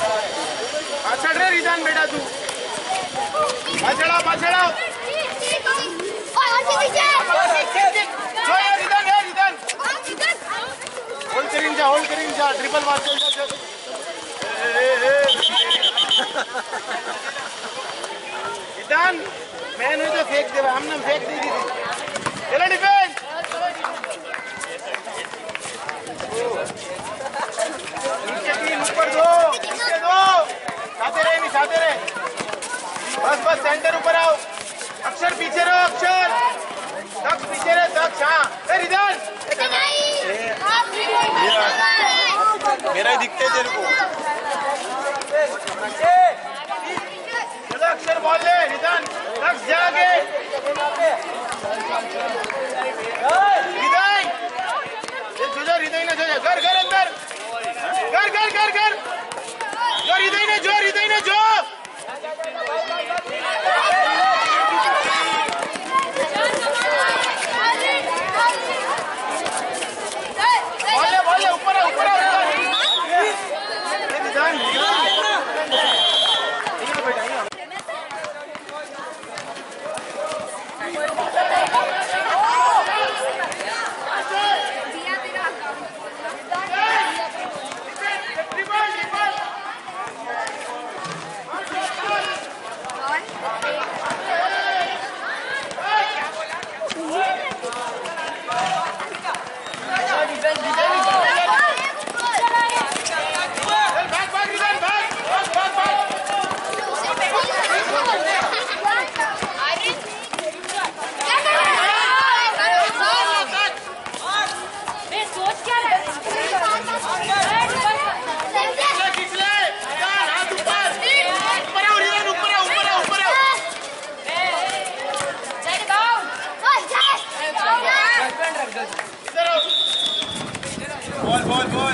પાછળ રે રીદાન બેટા તું પાછળ આવ પાછળ આવ જો એ રીદાન એ રીદાન હોલ્ડ કરીને જા હોલ્ડ કરીને જા ટ્રિપલ માર ચલ ચલ એ, એ, એ. રીદાન મેન હોય તો ફેંક દેવા આમને ફેંક દઈ દીધી ચલો ડિફેન્સ दो नीचे दो साथे रहे, नहीं रहे। बस बस सेंटर ऊपर आओ। अक्षर पीछे रहो, अक्षर। दक्ष पीछे रहे, दक्ष हाँ। ए, रिदान। मेरा ही दिखते तेरे को। अक्षर बॉल ले, रिदान। दक्ष ये जुजा हृदय ना जुजा घर घर अंदर घर कर। घर घर ज़ोर हृदय ने जो हृदय ने जो बोले बोले ऊपर आओ, ऊपर आओ, ऊपर आओ। ये ध्यान, ध्यान। यहाँ बैठा, यहाँ। Triple, triple. चल, भाग, भाग, रिदान, भाग। भाग, भाग, भाग। ले, खींच ले। रिदान, हाथ ऊपर। ऊपर आओ, रिदान, ऊपर आओ, ऊपर आओ, ऊपर आओ। इधर आओ। Ball ball ball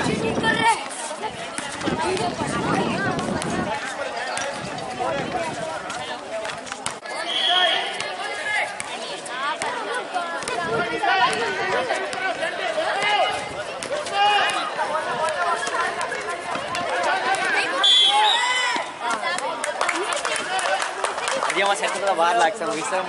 Dia masih tetap bar lah, sama bisa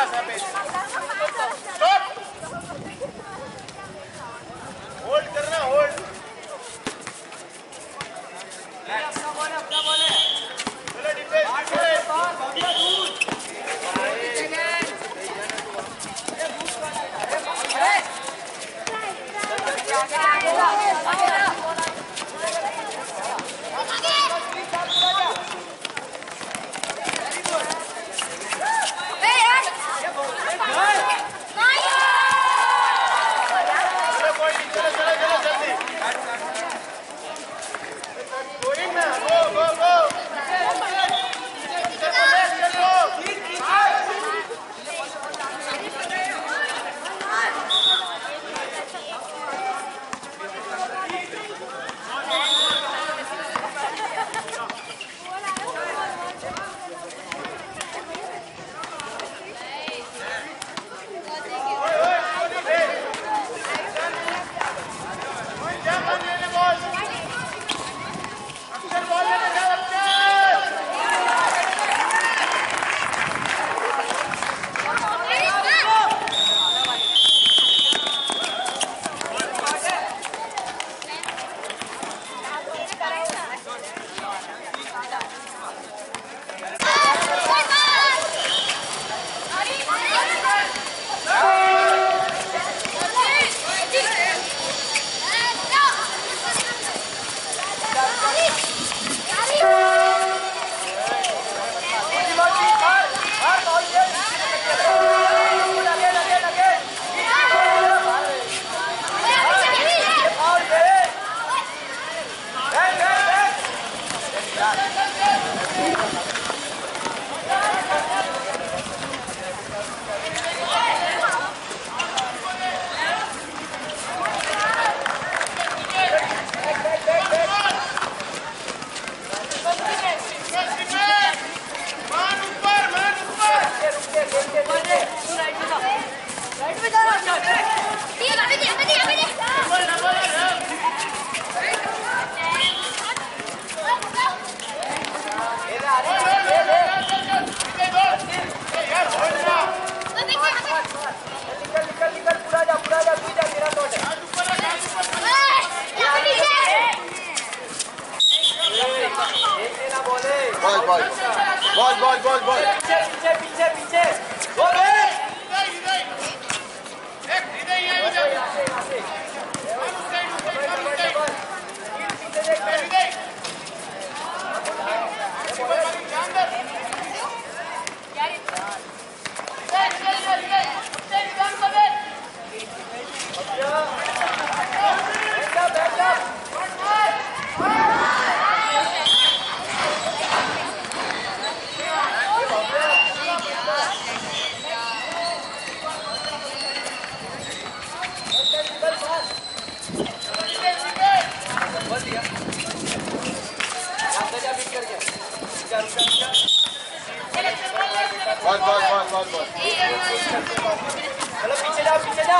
casa, rapaz. Vay vay. Vay vay vay vay. Bize bize bize bize. Gol be! Malapit siya, lapit siya na!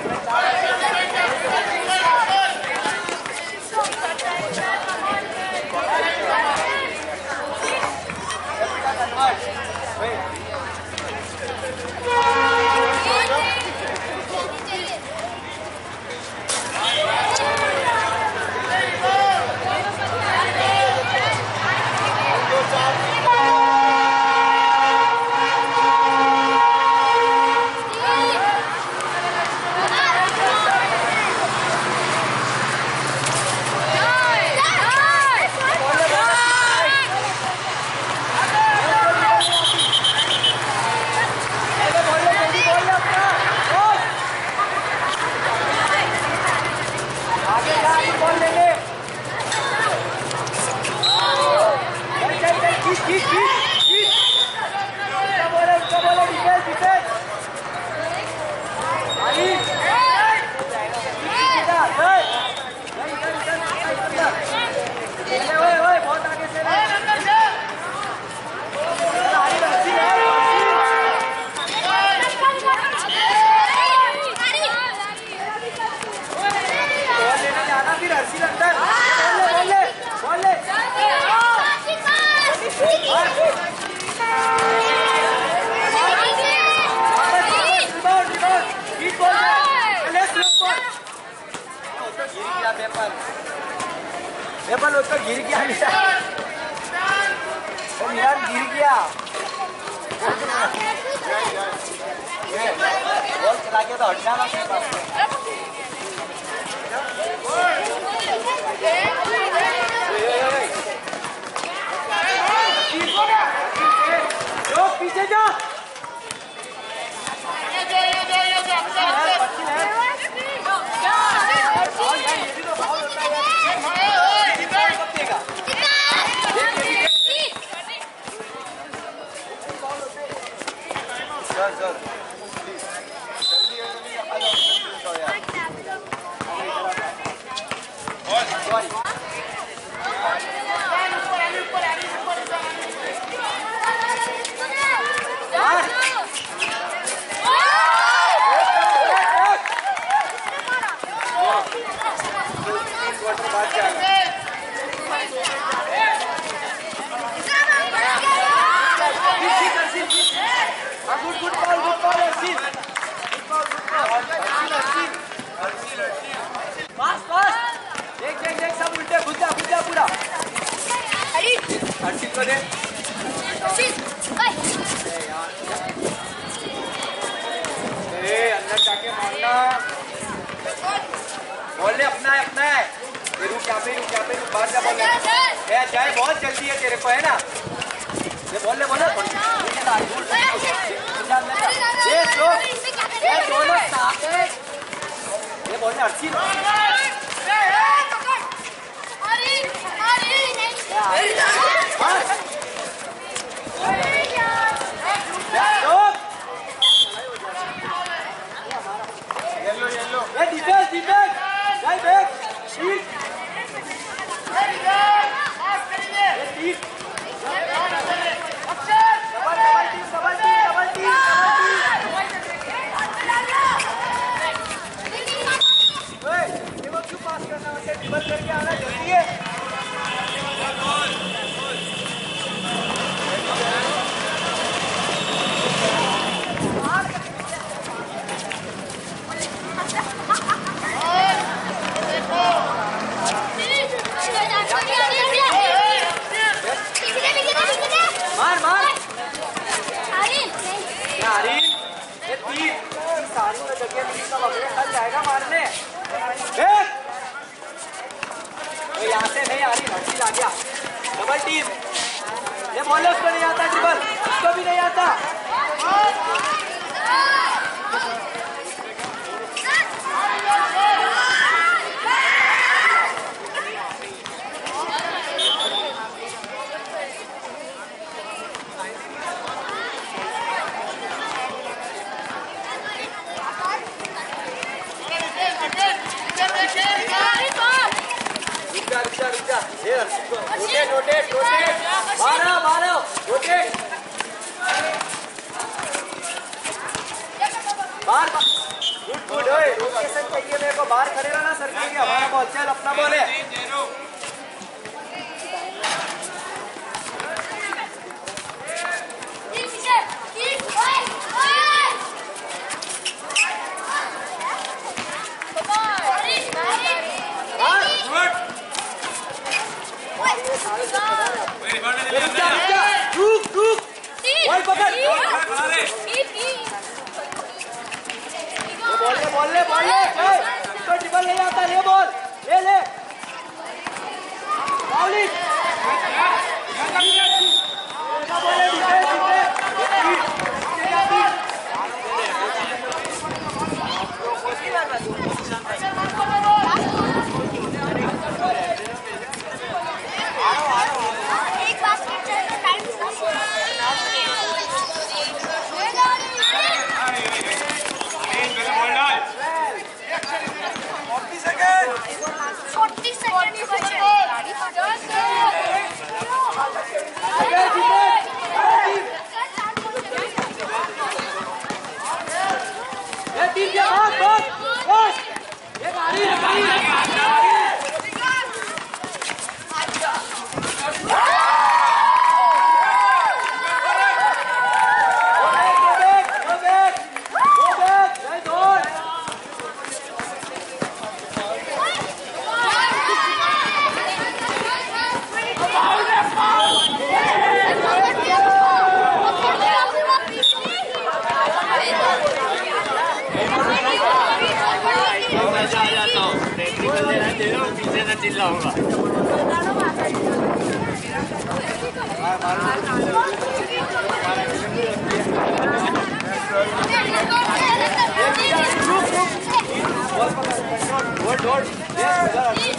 Ball चला गया तो हट जाना पेपर जो पीछे जा sir sir जल्दी जल्दी आज ऑप्शन दो यार क्वार्टर बाद जाएगा good good ball good ball Arshil pass pass देख देख देख सब उल्टे घुस जा घुस जा पूरा बोल अपना है अपना है रुक यहाँ पे रुक यहाँ पे बाहर जा बोल ए जाए बहुत जल्दी है तेरे को है ना ये बोल बोल ये दोनों साथ हैं ये बोल ले अर्शिल Stop! येलो येलो ये डिफेंस डिफेंस जाए बैक शीट ये team double double team double team double team double team ओए ये वो क्यों पास करना होता है ड्रिबल करके आना जल्दी है मार मार ये आरिन ये तीन तीन सारी में जगह मिली सब अगले साल जाएगा मारने देख ये यहाँ से नहीं आ रही भर्ती आ गया डबल टीम ये बॉल को नहीं आता ट्रिपल उसको भी नहीं आता रुक जा रुक जा रुक जा ये हर्षिल को बाहर गुड गुड ओए रोटेशन चाहिए बाहर खड़े रहना सर के हमारा बॉल चल, अपना बॉल है. Hey!